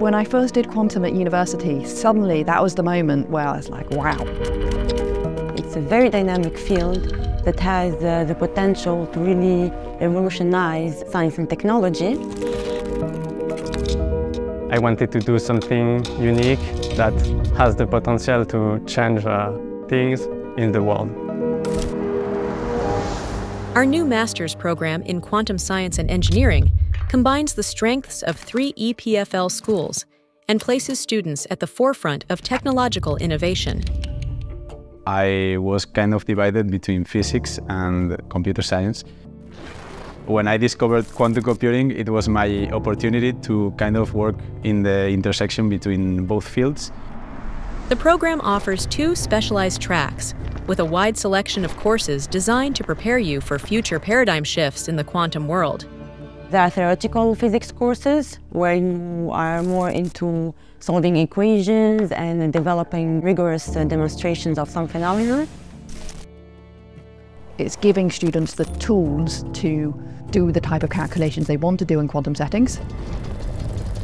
When I first did quantum at university, suddenly that was the moment where I was like, wow. It's a very dynamic field that has uh, the potential to really revolutionize science and technology. I wanted to do something unique that has the potential to change uh, things in the world. Our new master's program in quantum science and engineering combines the strengths of three EPFL schools and places students at the forefront of technological innovation. I was kind of divided between physics and computer science. When I discovered quantum computing, it was my opportunity to kind of work in the intersection between both fields. The program offers two specialized tracks with a wide selection of courses designed to prepare you for future paradigm shifts in the quantum world. There are theoretical physics courses where you are more into solving equations and developing rigorous uh, demonstrations of some phenomena. It's giving students the tools to do the type of calculations they want to do in quantum settings.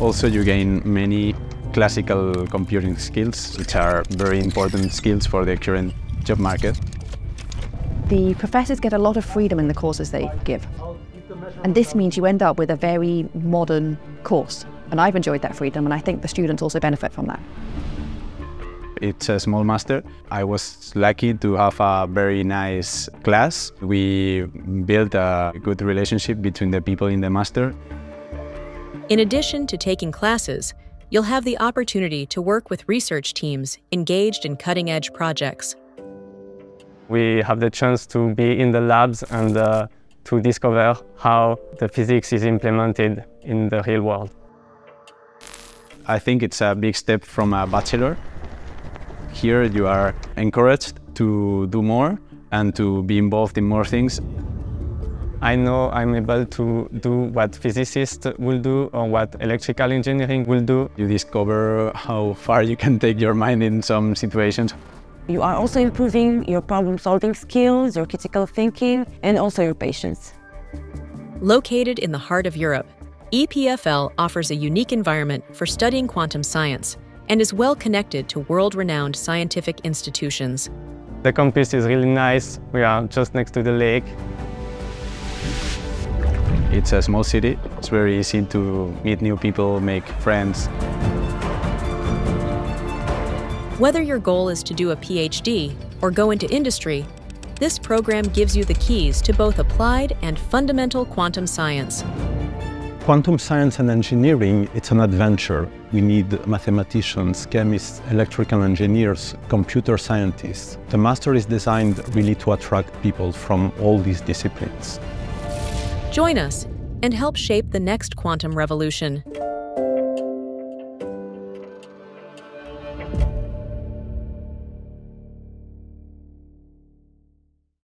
Also, you gain many classical computing skills, which are very important skills for the current job market. The professors get a lot of freedom in the courses they give. And this means you end up with a very modern course. And I've enjoyed that freedom, and I think the students also benefit from that. It's a small master. I was lucky to have a very nice class. We built a good relationship between the people in the master. In addition to taking classes, you'll have the opportunity to work with research teams engaged in cutting edge projects. We have the chance to be in the labs and uh, to discover how the physics is implemented in the real world. I think it's a big step from a bachelor. Here you are encouraged to do more and to be involved in more things. I know I'm able to do what physicists will do or what electrical engineering will do. You discover how far you can take your mind in some situations. You are also improving your problem solving skills, your critical thinking, and also your patience. Located in the heart of Europe, EPFL offers a unique environment for studying quantum science and is well connected to world renowned scientific institutions. The campus is really nice. We are just next to the lake. It's a small city. It's very easy to meet new people, make friends. Whether your goal is to do a PhD or go into industry, this program gives you the keys to both applied and fundamental quantum science. Quantum science and engineering, it's an adventure. We need mathematicians, chemists, electrical engineers, computer scientists. The master is designed really to attract people from all these disciplines. Join us and help shape the next quantum revolution.